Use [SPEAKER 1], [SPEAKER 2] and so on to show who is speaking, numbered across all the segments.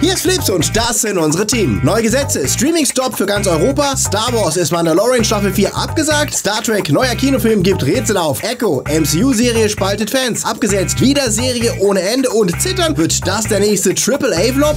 [SPEAKER 1] Hier ist Flips und das sind unsere Team. Neue Gesetze, Streaming-Stop für ganz Europa, Star Wars ist Mandalorian Staffel 4 abgesagt, Star Trek, neuer Kinofilm gibt Rätsel auf, Echo, MCU-Serie spaltet Fans, abgesetzt, wieder Serie ohne Ende und Zittern, wird das der nächste Triple-A-Vlog?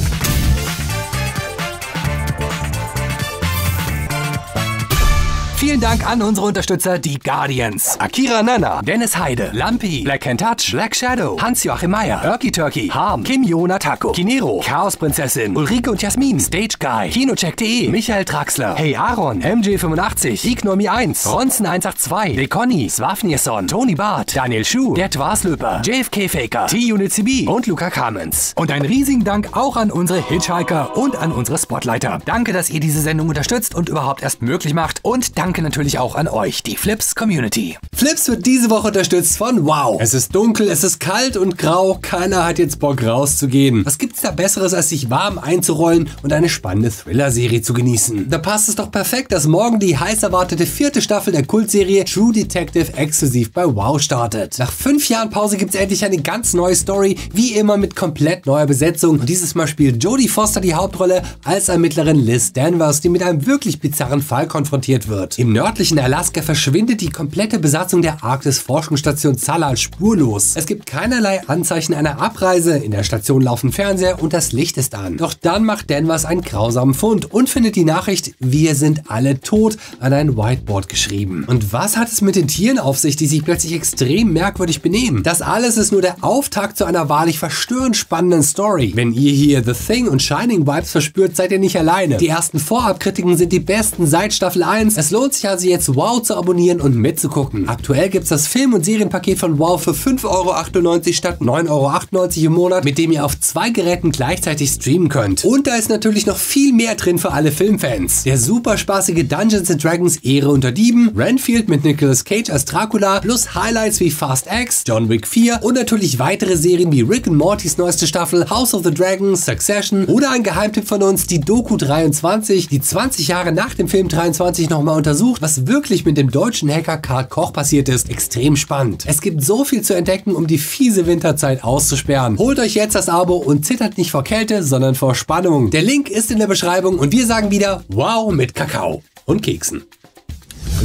[SPEAKER 2] Vielen Dank an unsere Unterstützer, die Guardians. Akira Nana, Dennis Heide, Lampi, Black Can Touch, Black Shadow, Hans-Joachim Meyer, Erky Turkey, Harm, Kim Jona Taco, Kinero, Chaos Prinzessin, Ulrike und Jasmin, Stage Guy, Kinocheck.de, Michael Traxler, Hey Aaron, MJ85, Ignomi 1, Ronzen 182, Dekonni, Swafnierson, Tony Barth, Daniel Schuh, der Twarslöper, JFK Faker, T-Unit CB und Luca Kamens. Und einen riesigen Dank auch an unsere Hitchhiker und an unsere Spotlighter. Danke, dass ihr diese Sendung unterstützt und überhaupt erst möglich macht. Und danke natürlich auch an euch, die Flips Community.
[SPEAKER 3] Flips wird diese Woche unterstützt von Wow. Es ist dunkel, es ist kalt und grau, keiner hat jetzt Bock rauszugehen. Was gibt's da besseres, als sich warm einzurollen und eine spannende Thriller-Serie zu genießen? Da passt es doch perfekt, dass morgen die heiß erwartete vierte Staffel der Kultserie True Detective exklusiv bei Wow startet. Nach fünf Jahren Pause gibt's endlich eine ganz neue Story, wie immer mit komplett neuer Besetzung. Und dieses Mal spielt Jodie Foster die Hauptrolle als Ermittlerin Liz Danvers, die mit einem wirklich bizarren Fall konfrontiert wird. Im nördlichen Alaska verschwindet die komplette Besatzung der Arktis-Forschungsstation Zala spurlos. Es gibt keinerlei Anzeichen einer Abreise, in der Station laufen Fernseher und das Licht ist an. Doch dann macht Danvers einen grausamen Fund und findet die Nachricht, wir sind alle tot, an ein Whiteboard geschrieben. Und was hat es mit den Tieren auf sich, die sich plötzlich extrem merkwürdig benehmen? Das alles ist nur der Auftakt zu einer wahrlich verstörend spannenden Story. Wenn ihr hier The Thing und Shining Vibes verspürt, seid ihr nicht alleine. Die ersten Vorabkritiken sind die besten seit Staffel 1. Es lohnt sich also jetzt Wow zu abonnieren und mitzugucken. Aktuell gibt es das Film- und Serienpaket von Wow für 5,98 Euro statt 9,98 Euro im Monat, mit dem ihr auf zwei Geräten gleichzeitig streamen könnt. Und da ist natürlich noch viel mehr drin für alle Filmfans. Der super spaßige Dungeons Dragons Ehre unter Dieben, Renfield mit Nicolas Cage als Dracula, plus Highlights wie Fast X, John Wick 4 und natürlich weitere Serien wie Rick and Mortys neueste Staffel, House of the Dragons, Succession oder ein Geheimtipp von uns, die Doku 23, die 20 Jahre nach dem Film 23 nochmal untersucht, was wirklich mit dem deutschen Hacker Karl Koch passiert ist. Extrem spannend. Es gibt so viel zu entdecken, um die fiese Winterzeit auszusperren. Holt euch jetzt das Abo und zittert nicht vor Kälte, sondern vor Spannung. Der Link ist in der Beschreibung und wir sagen wieder Wow mit Kakao und Keksen.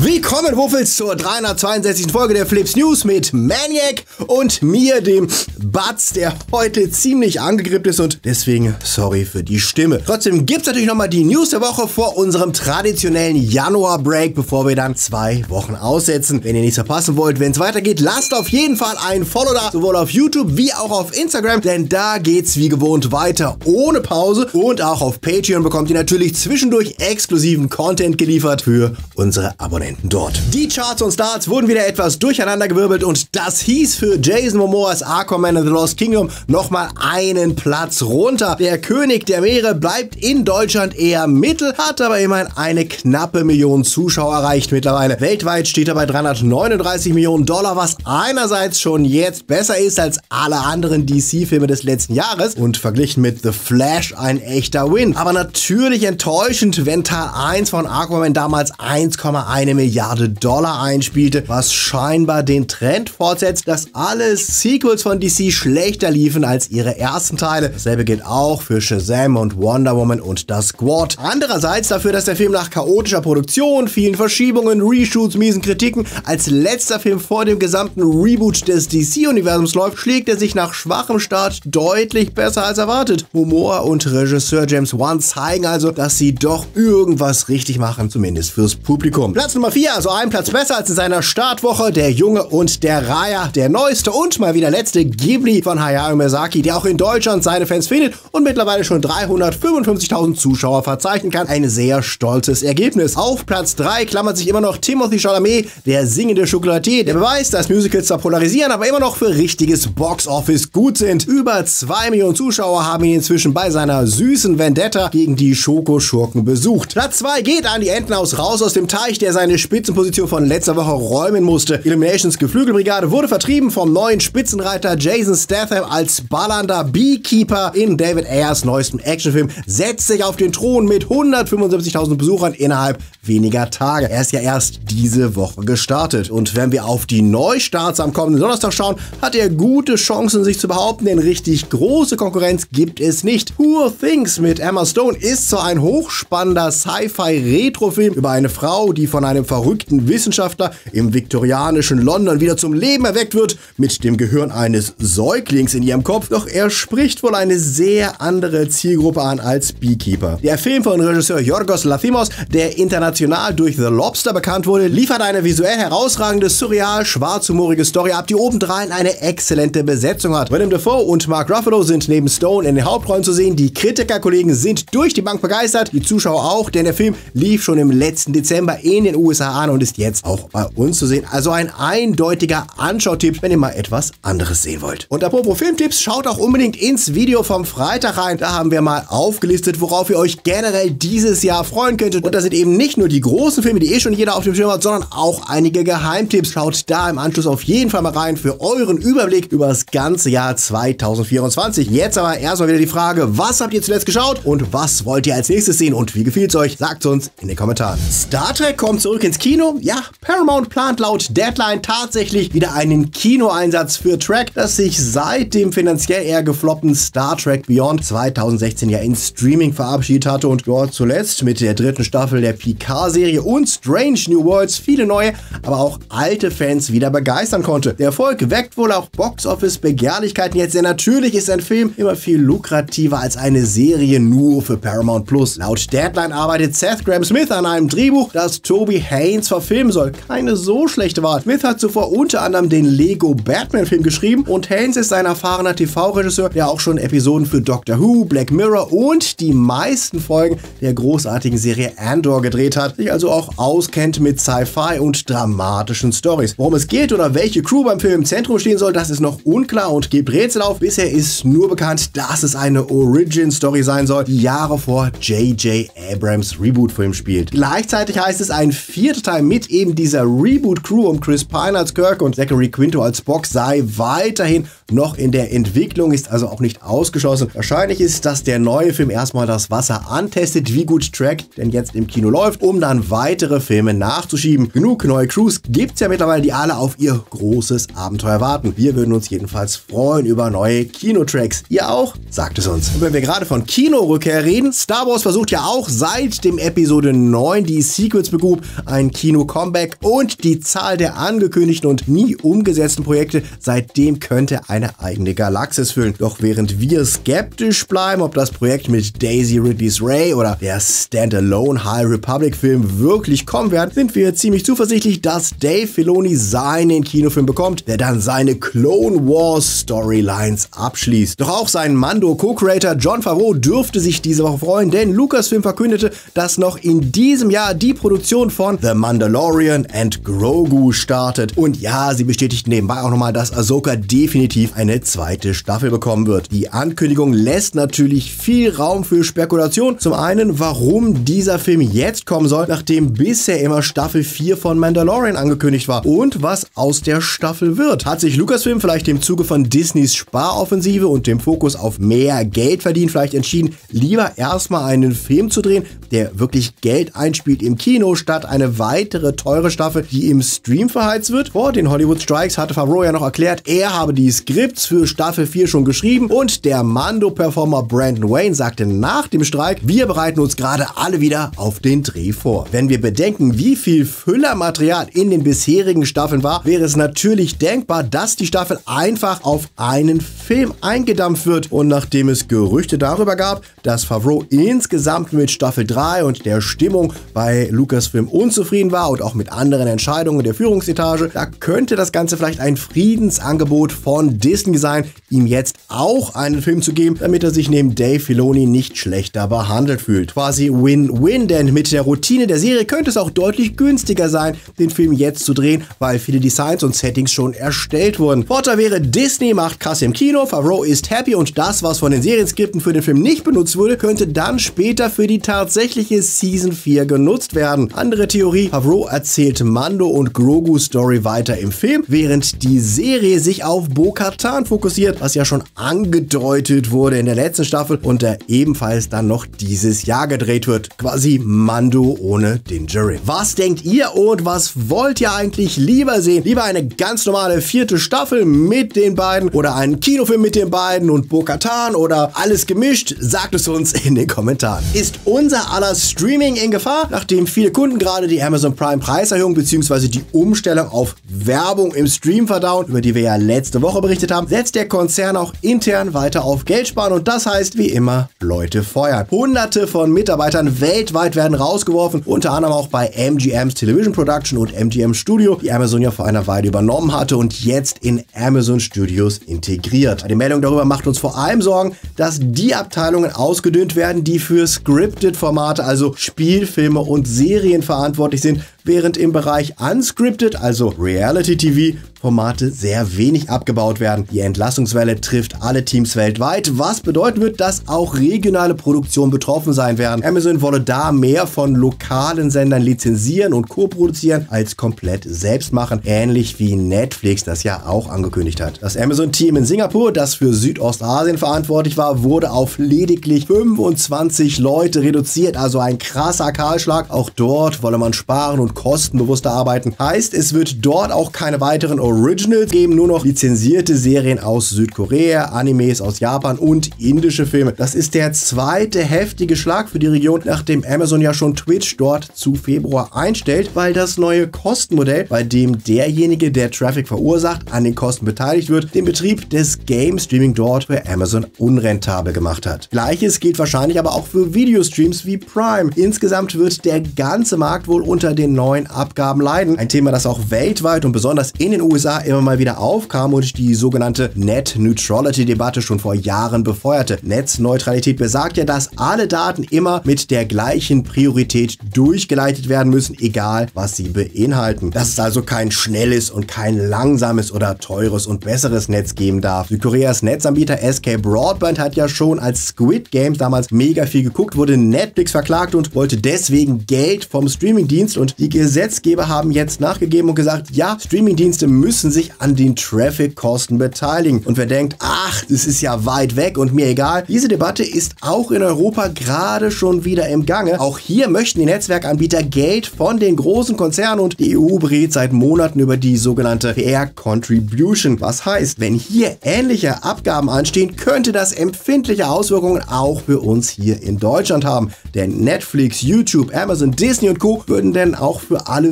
[SPEAKER 1] Willkommen, Wuffels, zur 362. Folge der Flips News mit Maniac und mir, dem Batz, der heute ziemlich angegrippt ist und deswegen sorry für die Stimme. Trotzdem gibt's natürlich nochmal die News der Woche vor unserem traditionellen Januar-Break, bevor wir dann zwei Wochen aussetzen. Wenn ihr nichts verpassen wollt, wenn es weitergeht, lasst auf jeden Fall ein Follow da, sowohl auf YouTube wie auch auf Instagram, denn da geht's wie gewohnt weiter ohne Pause und auch auf Patreon bekommt ihr natürlich zwischendurch exklusiven Content geliefert für unsere Abonnenten dort. Die Charts und Starts wurden wieder etwas durcheinandergewirbelt und das hieß für Jason Momoas Aquaman and the Lost Kingdom nochmal einen Platz runter. Der König der Meere bleibt in Deutschland eher mittel, hat aber immerhin eine knappe Million Zuschauer erreicht mittlerweile. Weltweit steht er bei 339 Millionen Dollar, was einerseits schon jetzt besser ist als alle anderen DC-Filme des letzten Jahres und verglichen mit The Flash ein echter Win. Aber natürlich enttäuschend, wenn Teil 1 von Aquaman damals 1,1 Milliarde Dollar einspielte, was scheinbar den Trend fortsetzt, dass alle Sequels von DC schlechter liefen als ihre ersten Teile. Dasselbe gilt auch für Shazam und Wonder Woman und das Squad. Andererseits dafür, dass der Film nach chaotischer Produktion, vielen Verschiebungen, Reshoots, miesen Kritiken als letzter Film vor dem gesamten Reboot des DC-Universums läuft, schlägt er sich nach schwachem Start deutlich besser als erwartet. Humor und Regisseur James Wan zeigen also, dass sie doch irgendwas richtig machen, zumindest fürs Publikum. Platz Nummer 4, also ein Platz besser als in seiner Startwoche, der Junge und der Raya, der neueste und mal wieder letzte Ghibli von Hayao Miyazaki, der auch in Deutschland seine Fans findet und mittlerweile schon 355.000 Zuschauer verzeichnen kann. Ein sehr stolzes Ergebnis. Auf Platz 3 klammert sich immer noch Timothy Chalamet, der singende Schokolatier, der beweist, dass Musicals zwar polarisieren, aber immer noch für richtiges Box-Office gut sind. Über 2 Millionen Zuschauer haben ihn inzwischen bei seiner süßen Vendetta gegen die Schokoschurken besucht. Platz 2 geht an die Entenhaus raus aus dem Teich, der seine Spitzenposition von letzter Woche räumen musste. Illuminations Geflügelbrigade wurde vertrieben vom neuen Spitzenreiter Jason Statham als ballernder Beekeeper in David Ayers neuestem Actionfilm, setzt sich auf den Thron mit 175.000 Besuchern innerhalb weniger Tage. Er ist ja erst diese Woche gestartet. Und wenn wir auf die Neustarts am kommenden Donnerstag schauen, hat er gute Chancen, sich zu behaupten, denn richtig große Konkurrenz gibt es nicht. Poor Things mit Emma Stone ist so ein hochspannender Sci-Fi-Retro-Film über eine Frau, die von einem verrückten Wissenschaftler im viktorianischen London wieder zum Leben erweckt wird, mit dem Gehirn eines Säuglings in ihrem Kopf. Doch er spricht wohl eine sehr andere Zielgruppe an als Beekeeper. Der Film von Regisseur Yorgos Lathimos, der international durch The Lobster bekannt wurde, liefert eine visuell herausragende, surreal, schwarzhumorige Story ab, die obendrein eine exzellente Besetzung hat. Willem Dafoe und Mark Ruffalo sind neben Stone in den Hauptrollen zu sehen. Die Kritikerkollegen sind durch die Bank begeistert, die Zuschauer auch, denn der Film lief schon im letzten Dezember in den USA an und ist jetzt auch bei uns zu sehen. Also ein eindeutiger Anschautipp, wenn ihr mal etwas anderes sehen wollt. Und apropos Filmtipps, schaut auch unbedingt ins Video vom Freitag rein. Da haben wir mal aufgelistet, worauf ihr euch generell dieses Jahr freuen könntet. Und da sind eben nicht nur die großen Filme, die eh schon jeder auf dem Schirm hat, sondern auch einige Geheimtipps. Schaut da im Anschluss auf jeden Fall mal rein für euren Überblick über das ganze Jahr 2024. Jetzt aber erstmal wieder die Frage, was habt ihr zuletzt geschaut und was wollt ihr als nächstes sehen und wie gefiel es euch? Sagt es uns in den Kommentaren. Star Trek kommt zurück ins Kino. Ja, Paramount plant laut Deadline tatsächlich wieder einen Kinoeinsatz für Trek, das sich seit dem finanziell eher gefloppten Star Trek Beyond 2016 ja in Streaming verabschiedet hatte und dort zuletzt mit der dritten Staffel der Picard-Serie und Strange New Worlds viele neue, aber auch alte Fans wieder begeistern konnte. Der Erfolg weckt wohl auch Box-Office-Begehrlichkeiten jetzt, denn natürlich ist ein Film immer viel lukrativer als eine Serie nur für Paramount Plus. Laut Deadline arbeitet Seth Graham Smith an einem Drehbuch, das Toby Haynes verfilmen soll. Keine so schlechte Wahl. Smith hat zuvor unter anderem den Lego Batman-Film geschrieben und Haynes ist ein erfahrener TV-Regisseur, der auch schon Episoden für Doctor Who, Black Mirror und die meisten Folgen der großartigen Serie Andor gedreht hat, sich also auch auskennt mit Sci-Fi und dramatischen Stories. Worum es geht oder welche Crew beim Film im Zentrum stehen soll, das ist noch unklar und gibt Rätsel auf. Bisher ist nur bekannt, dass es eine Origin-Story sein soll, die Jahre vor J.J. Abrams Reboot-Film spielt. Gleichzeitig heißt es, ein vierter Teil mit eben dieser Reboot-Crew um Chris Pine als Kirk und Zachary Quinto als Spock sei weiterhin noch in der Entwicklung, ist also auch nicht ausgeschlossen. Wahrscheinlich ist, dass der neue Film erstmal das Wasser antestet, wie gut Track denn jetzt im Kino läuft, um dann weitere Filme nachzuschieben. Genug neue Crews gibt's ja mittlerweile, die alle auf ihr großes Abenteuer warten. Wir würden uns jedenfalls freuen über neue Kinotracks. Ihr auch? Sagt es uns. Und wenn wir gerade von Kinorückkehr reden, Star Wars versucht ja auch seit dem Episode 9 die Sequels begrub, ein Kino-Comeback und die Zahl der angekündigten und nie umgesetzten Projekte seitdem könnte eine eigene Galaxis füllen. Doch während wir skeptisch bleiben, ob das Projekt mit Daisy Ridley's Ray oder der Standalone High Republic Film wirklich kommen werden, sind wir ziemlich zuversichtlich, dass Dave Filoni seinen Kinofilm bekommt, der dann seine Clone Wars Storylines abschließt. Doch auch sein Mando Co-Creator John Favreau dürfte sich diese Woche freuen, denn Lucasfilm verkündete, dass noch in diesem Jahr die Produktion von The Mandalorian and Grogu startet. Und ja, sie bestätigt nebenbei auch nochmal, dass Ahsoka definitiv eine zweite Staffel bekommen wird. Die Ankündigung lässt natürlich viel Raum für Spekulation. Zum einen, warum dieser Film jetzt kommen soll, nachdem bisher immer Staffel 4 von Mandalorian angekündigt war. Und was aus der Staffel wird. Hat sich Lucasfilm vielleicht im Zuge von Disneys Sparoffensive und dem Fokus auf mehr Geld verdienen vielleicht entschieden, lieber erstmal einen Film zu drehen, der wirklich Geld einspielt im Kino, statt eine weitere teure Staffel, die im Stream verheizt wird? Vor den Hollywood Strikes hatte Favreau ja noch erklärt, er habe die Skripts für Staffel 4 schon geschrieben und der Mando-Performer Brandon Wayne sagte nach dem Streik, wir bereiten uns gerade alle wieder auf den Dreh vor. Wenn wir bedenken, wie viel Füllermaterial in den bisherigen Staffeln war, wäre es natürlich denkbar, dass die Staffel einfach auf einen Film eingedampft wird. Und nachdem es Gerüchte darüber gab, dass Favreau insgesamt mit Staffel 3 und der Stimmung bei Lucasfilm unzufrieden war und auch mit anderen Entscheidungen der Führungsetage, da könnte das Ganze vielleicht ein Friedensangebot von Disney sein, ihm jetzt auch einen Film zu geben, damit er sich neben Dave Filoni nicht schlechter behandelt fühlt. Quasi Win-Win, denn mit der Routine der Serie könnte es auch deutlich günstiger sein, den Film jetzt zu drehen, weil viele Designs und Settings schon erstellt wurden. Vorteil wäre, Disney macht Kasse im Kino, Favreau ist happy und das, was von den Serienskripten für den Film nicht benutzt wurde, könnte dann später für die tatsächliche Season 4 genutzt werden. Andere Theorie, Favreau erzählt Mando und Grogu Story weiter im Film, während die Serie sich auf Bo-Katan fokussiert, was ja schon angedeutet wurde in der letzten Staffel und der ebenfalls dann noch dieses Jahr gedreht wird. Quasi Mando Duo ohne Dingerin. Was denkt ihr und was wollt ihr eigentlich lieber sehen? Lieber eine ganz normale vierte Staffel mit den beiden oder einen Kinofilm mit den beiden und Bo-Katan oder alles gemischt? Sagt es uns in den Kommentaren. Ist unser aller Streaming in Gefahr, nachdem viele Kunden gerade die Amazon Prime Preiserhöhung bzw. die Umstellung auf Werbung im Stream verdauen, über die wir ja letzte Woche berichtet haben, setzt der Konzern auch intern weiter auf Geld sparen und das heißt wie immer Leute feuern. Hunderte von Mitarbeitern weltweit werden rausgeworfen, unter anderem auch bei MGM's Television Production und MGM Studio, die Amazon ja vor einer Weile übernommen hatte und jetzt in Amazon Studios integriert. Die Meldung darüber macht uns vor allem Sorgen, dass die Abteilungen ausgedünnt werden, die für Scripted Formate, also Spielfilme und Serien verantwortlich sind, während im Bereich Unscripted, also Reality TV, Formate sehr wenig abgebaut werden. Die Entlassungswelle trifft alle Teams weltweit, was bedeuten wird, dass auch regionale Produktionen betroffen sein werden. Amazon wolle da mehr von lokalen Sendern lizenzieren und co-produzieren als komplett selbst machen, ähnlich wie Netflix das ja auch angekündigt hat. Das Amazon-Team in Singapur, das für Südostasien verantwortlich war, wurde auf lediglich 25 Leute reduziert, also ein krasser Kahlschlag. Auch dort wolle man sparen und kostenbewusster arbeiten. Heißt, es wird dort auch keine weiteren Originals geben, nur noch lizenzierte Serien aus Südkorea, Animes aus Japan und indische Filme. Das ist der zweite heftige Schlag für die Region, nachdem Amazon ja schon Twitch dort zu Februar einstellt, weil das neue Kostenmodell, bei dem derjenige, der Traffic verursacht, an den Kosten beteiligt wird, den Betrieb des Game Streaming dort für Amazon unrentabel gemacht hat. Gleiches gilt wahrscheinlich aber auch für Videostreams wie Prime. Insgesamt wird der ganze Markt wohl unter den neuen Abgaben leiden. Ein Thema, das auch weltweit und besonders in den USA immer mal wieder aufkam und die sogenannte Net Neutrality Debatte schon vor Jahren befeuerte. Netzneutralität besagt ja, dass alle Daten immer mit der gleichen Priorität durchgeleitet werden müssen, egal was sie beinhalten. Dass es also kein schnelles und kein langsames oder teures und besseres Netz geben darf. Südkoreas Netzanbieter SK Broadband hat ja schon als Squid Games damals mega viel geguckt, wurde Netflix verklagt und wollte deswegen Geld vom Streamingdienst und die Gesetzgeber haben jetzt nachgegeben und gesagt, ja, Streamingdienste müssen sich an den Traffic-Kosten beteiligen. Und wer denkt, ach, das ist ja weit weg und mir egal, diese Debatte ist auch in Europa gerade schon wieder im Gange. Auch hier möchten die Netzwerkanbieter Geld von den großen Konzernen und die EU berät seit Monaten über die sogenannte Fair Contribution. Was heißt, wenn hier ähnliche Abgaben anstehen, könnte das empfindliche Auswirkungen auch für uns hier in Deutschland haben. Denn Netflix, YouTube, Amazon, Disney und Co. würden denn auch für alle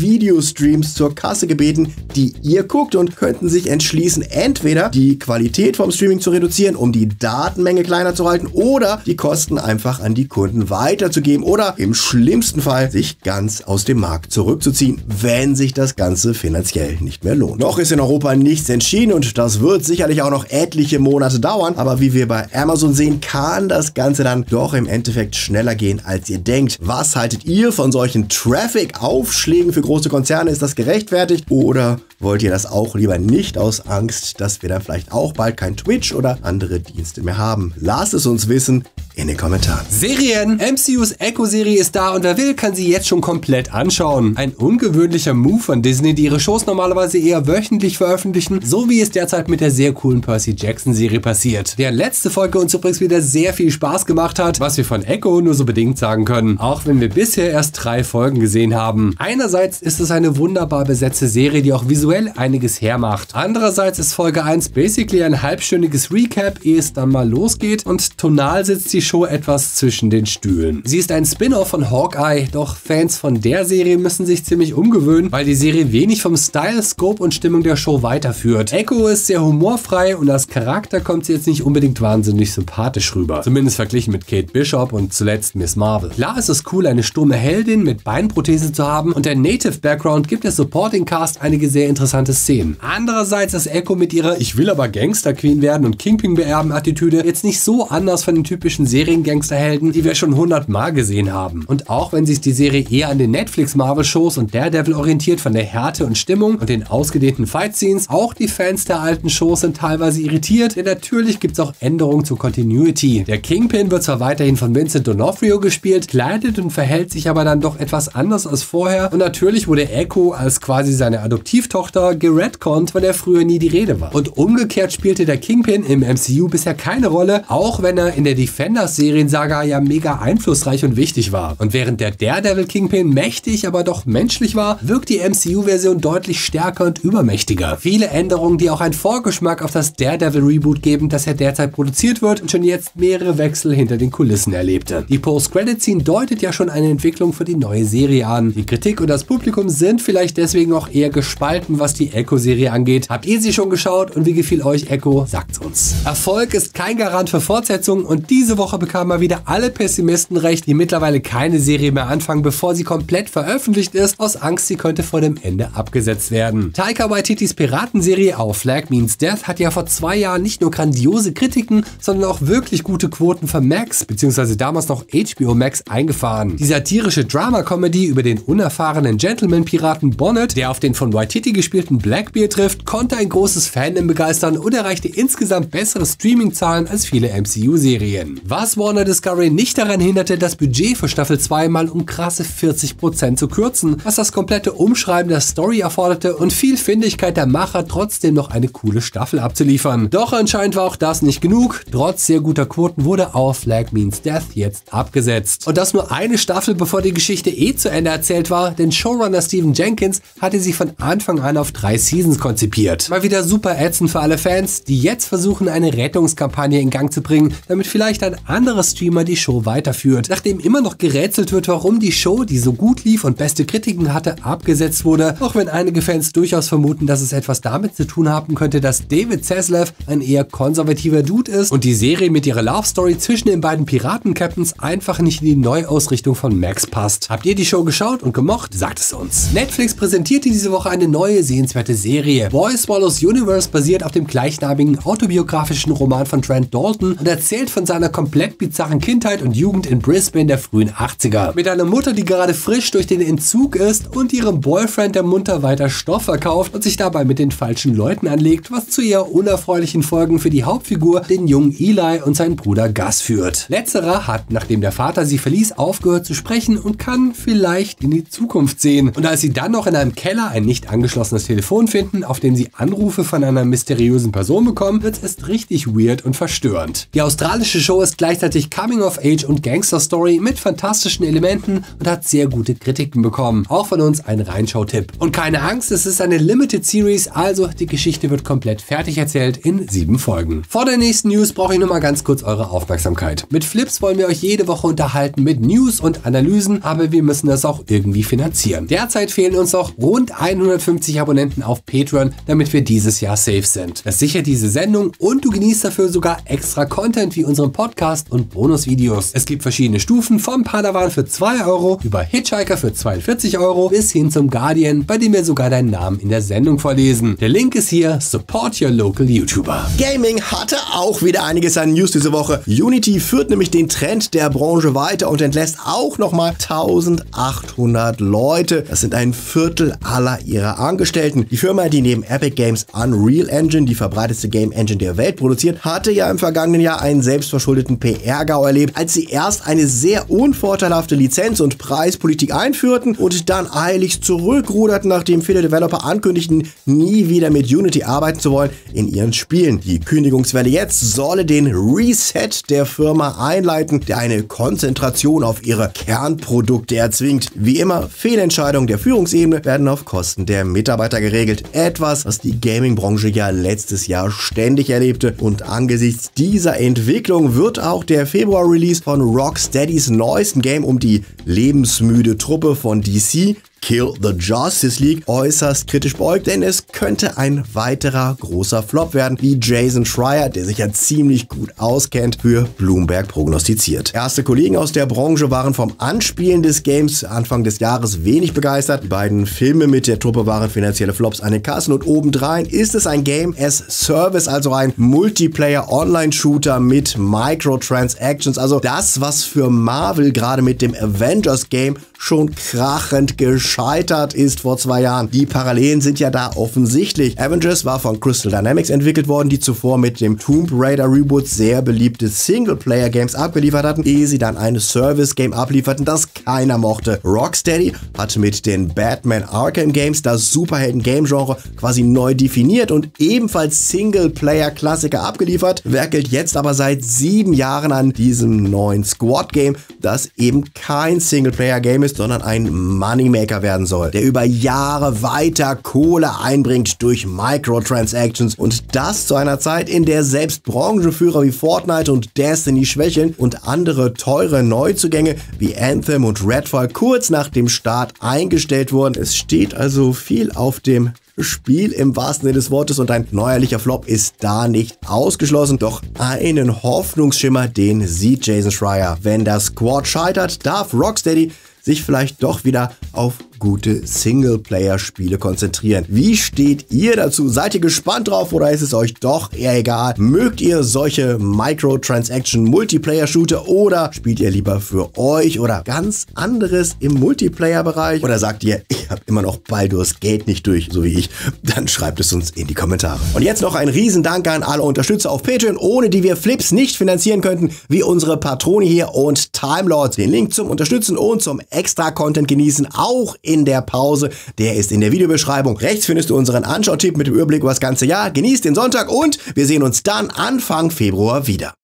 [SPEAKER 1] Videostreams zur Kasse gebeten, die ihr guckt und könnten sich entschließen, entweder die Qualität vom Streaming zu reduzieren, um die Datenmenge kleiner zu halten oder die Kosten einfach an die Kunden weiterzugeben oder im schlimmsten Fall sich ganz aus dem Markt zurückzuziehen, wenn sich das Ganze finanziell nicht mehr lohnt. Noch ist in Europa nichts entschieden und das wird sicherlich auch noch etliche Monate dauern, aber wie wir bei Amazon sehen, kann das Ganze dann doch im Endeffekt schneller gehen, als ihr denkt. Was haltet ihr von solchen Traffic-Auf Aufschlägen für große Konzerne, ist das gerechtfertigt? Oder wollt ihr das auch lieber nicht aus Angst, dass wir dann vielleicht auch bald kein Twitch oder andere Dienste mehr haben? Lasst es uns wissen in den Kommentaren.
[SPEAKER 3] Serien. MCUs Echo-Serie ist da und wer will, kann sie jetzt schon komplett anschauen. Ein ungewöhnlicher Move von Disney, die ihre Shows normalerweise eher wöchentlich veröffentlichen, so wie es derzeit mit der sehr coolen Percy Jackson-Serie passiert. Der letzte Folge uns übrigens wieder sehr viel Spaß gemacht hat, was wir von Echo nur so bedingt sagen können, auch wenn wir bisher erst drei Folgen gesehen haben. Einerseits ist es eine wunderbar besetzte Serie, die auch visuell einiges hermacht. Andererseits ist Folge 1 basically ein halbstündiges Recap, ehe es dann mal losgeht und tonal sitzt die Show etwas zwischen den Stühlen. Sie ist ein Spin-off von Hawkeye, doch Fans von der Serie müssen sich ziemlich umgewöhnen, weil die Serie wenig vom Style, Scope und Stimmung der Show weiterführt. Echo ist sehr humorfrei und als Charakter kommt sie jetzt nicht unbedingt wahnsinnig sympathisch rüber. Zumindest verglichen mit Kate Bishop und zuletzt Miss Marvel. Klar ist es cool, eine stumme Heldin mit Beinprothese zu haben und der Native Background gibt der Supporting Cast einige sehr interessante Szenen. Andererseits ist Echo mit ihrer Ich will aber Gangster Queen werden und Kingpin beerben Attitüde jetzt nicht so anders von den typischen Seriengangsterhelden, die wir schon hundertmal gesehen haben. Und auch wenn sich die Serie eher an den Netflix Marvel Shows und Daredevil orientiert von der Härte und Stimmung und den ausgedehnten Fight Scenes, auch die Fans der alten Shows sind teilweise irritiert, denn natürlich gibt es auch Änderungen zur Continuity. Der Kingpin wird zwar weiterhin von Vincent D'Onofrio gespielt, kleidet und verhält sich aber dann doch etwas anders als vorher und natürlich wurde Echo als quasi seine Adoptivtochter geredconnt, von der früher nie die Rede war. Und umgekehrt spielte der Kingpin im MCU bisher keine Rolle, auch wenn er in der Defender Defenders-Seriensaga ja mega einflussreich und wichtig war. Und während der Daredevil Kingpin mächtig, aber doch menschlich war, wirkt die MCU-Version deutlich stärker und übermächtiger. Viele Änderungen, die auch einen Vorgeschmack auf das Daredevil-Reboot geben, das ja derzeit produziert wird und schon jetzt mehrere Wechsel hinter den Kulissen erlebte. Die Post-Credit-Scene deutet ja schon eine Entwicklung für die neue Serie an. Die Kritik und das Publikum sind vielleicht deswegen auch eher gespalten, was die Echo-Serie angeht. Habt ihr sie schon geschaut und wie gefiel euch Echo? Sagt's uns. Erfolg ist kein Garant für Fortsetzungen und diese Woche bekamen mal wieder alle Pessimisten recht, die mittlerweile keine Serie mehr anfangen, bevor sie komplett veröffentlicht ist, aus Angst, sie könnte vor dem Ende abgesetzt werden. Taika Waititis Piratenserie Our Flag Means Death hat ja vor zwei Jahren nicht nur grandiose Kritiken, sondern auch wirklich gute Quoten für Max, beziehungsweise damals noch HBO Max eingefahren. Die satirische Drama-Comedy über den unerfahrenen Gentleman-Piraten Bonnet, der auf den von Waititi gespielten Blackbeard trifft, konnte ein großes Fandom begeistern und erreichte insgesamt bessere Streaming-Zahlen als viele MCU-Serien. Was Warner Discovery nicht daran hinderte, das Budget für Staffel 2 mal um krasse 40% zu kürzen, was das komplette Umschreiben der Story erforderte und viel Findigkeit der Macher trotzdem noch eine coole Staffel abzuliefern. Doch anscheinend war auch das nicht genug. Trotz sehr guter Quoten wurde Our Flag Means Death jetzt abgesetzt. Und das nur eine Staffel, bevor die Geschichte eh zu Ende erzählt war, denn Showrunner Steven Jenkins hatte sie von Anfang an auf drei Seasons konzipiert. Mal wieder super ätzend für alle Fans, die jetzt versuchen, eine Rettungskampagne in Gang zu bringen, damit vielleicht ein anderer Streamer die Show weiterführt. Nachdem immer noch gerätselt wird, warum die Show, die so gut lief und beste Kritiken hatte, abgesetzt wurde, auch wenn einige Fans durchaus vermuten, dass es etwas damit zu tun haben könnte, dass David Zaslav ein eher konservativer Dude ist und die Serie mit ihrer Love Story zwischen den beiden Piraten-Captains einfach nicht in die Neuausrichtung von Max passt. Habt ihr die Show geschaut und gemocht? Sagt es uns. Netflix präsentierte diese Woche eine neue sehenswerte Serie. Boy Swallows Universe basiert auf dem gleichnamigen autobiografischen Roman von Trent Dalton und erzählt von seiner komplett bizarren Kindheit und Jugend in Brisbane der frühen 80er. Mit einer Mutter, die gerade frisch durch den Entzug ist und ihrem Boyfriend, der munter weiter Stoff verkauft und sich dabei mit den falschen Leuten anlegt, was zu eher unerfreulichen Folgen für die Hauptfigur, den jungen Eli und seinen Bruder Gus führt. Letzterer hat, nachdem der Vater sie verließ, aufgehört zu sprechen und kann vielleicht in die Zukunft sehen. Und als sie dann noch in einem Keller ein nicht angeschlossenes Telefon finden, auf dem sie Anrufe von einer mysteriösen Person bekommen, wird es richtig weird und verstörend. Die australische Show ist gleichzeitig Coming of Age und Gangster Story mit fantastischen Elementen und hat sehr gute Kritiken bekommen. Auch von uns ein Reinschau-Tipp. Und keine Angst, es ist eine Limited Series, also die Geschichte wird komplett fertig erzählt in sieben Folgen. Vor der nächsten News brauche ich nur mal ganz kurz eure Aufmerksamkeit. Mit Flips wollen wir euch jede Woche unterhalten mit News und Analysen, aber wir müssen das auch irgendwie finanzieren. Derzeit fehlen uns noch rund 150 Abonnenten auf Patreon, damit wir dieses Jahr safe sind. Das sichert diese Sendung und du genießt dafür sogar extra Content wie unseren Podcast und Bonusvideos. Es gibt verschiedene Stufen vom Padawan für 2 Euro über Hitchhiker für 42 Euro bis hin zum Guardian, bei dem wir sogar deinen Namen in der Sendung vorlesen. Der Link ist hier, support your local YouTuber.
[SPEAKER 1] Gaming hatte auch wieder einiges an News diese Woche. Unity führt nämlich den Trend der Branche weiter und entlässt auch nochmal 1800 Leute. Das sind ein Viertel aller ihrer Angestellten. Die Firma, die neben Epic Games Unreal Engine, die verbreiteste Game Engine der Welt produziert, hatte ja im vergangenen Jahr einen selbstverschuldeten PR-Gau erlebt, als sie erst eine sehr unvorteilhafte Lizenz- und Preispolitik einführten und dann eilig zurückruderten, nachdem viele Developer ankündigten, nie wieder mit Unity arbeiten zu wollen in ihren Spielen. Die Kündigungswelle jetzt solle den Reset der Firma einleiten, der eine Konzentration auf ihre Kernprodukte erzwingt. Wie immer, Fehlentscheidungen der Führungsebene werden auf Kosten der Mitarbeiter geregelt. Etwas, was die Gaming-Branche ja letztes Jahr ständig erlebte. Und angesichts dieser Entwicklung wird auch der Februar-Release von Rocksteadys neuesten Game um die lebensmüde Truppe von DC Kill the Justice League äußerst kritisch beäugt, denn es könnte ein weiterer großer Flop werden, wie Jason Schreier, der sich ja ziemlich gut auskennt, für Bloomberg prognostiziert. Erste Kollegen aus der Branche waren vom Anspielen des Games Anfang des Jahres wenig begeistert. Die beiden Filme mit der Truppe waren finanzielle Flops an den Kassen und obendrein ist es ein Game as Service, also ein Multiplayer-Online-Shooter mit Microtransactions, also das, was für Marvel gerade mit dem Avengers Game schon krachend geschah gescheitert ist vor zwei Jahren. Die Parallelen sind ja da offensichtlich. Avengers war von Crystal Dynamics entwickelt worden, die zuvor mit dem Tomb Raider Reboot sehr beliebte Singleplayer-Games abgeliefert hatten, ehe sie dann ein Service-Game ablieferten, das keiner mochte. Rocksteady hat mit den Batman Arkham Games das Superhelden-Game-Genre quasi neu definiert und ebenfalls Singleplayer-Klassiker abgeliefert, werkelt jetzt aber seit sieben Jahren an diesem neuen Squad-Game, das eben kein Singleplayer-Game ist, sondern ein Moneymaker werden soll, der über Jahre weiter Kohle einbringt durch Microtransactions und das zu einer Zeit, in der selbst Branchenführer wie Fortnite und Destiny schwächeln und andere teure Neuzugänge wie Anthem und Redfall kurz nach dem Start eingestellt wurden. Es steht also viel auf dem Spiel im wahrsten Sinne des Wortes und ein neuerlicher Flop ist da nicht ausgeschlossen. Doch einen Hoffnungsschimmer, den sieht Jason Schreier. Wenn der Squad scheitert, darf Rocksteady sich vielleicht doch wieder auf gute Singleplayer-Spiele konzentrieren. Wie steht ihr dazu? Seid ihr gespannt drauf oder ist es euch doch eher egal? Mögt ihr solche Microtransaction-Multiplayer-Shooter oder spielt ihr lieber für euch oder ganz anderes im Multiplayer-Bereich? Oder sagt ihr, ich habe immer noch Baldur's Gate nicht durch, so wie ich? Dann schreibt es uns in die Kommentare. Und jetzt noch ein Riesendank an alle Unterstützer auf Patreon, ohne die wir Flips nicht finanzieren könnten, wie unsere Patrone hier und Timelords. Den Link zum Unterstützen und zum Extra-Content genießen auch in der Pause. Der ist in der Videobeschreibung. Rechts findest du unseren Anschau-Tipp mit dem Überblick über das ganze Jahr. Genießt den Sonntag und wir sehen uns dann Anfang Februar wieder.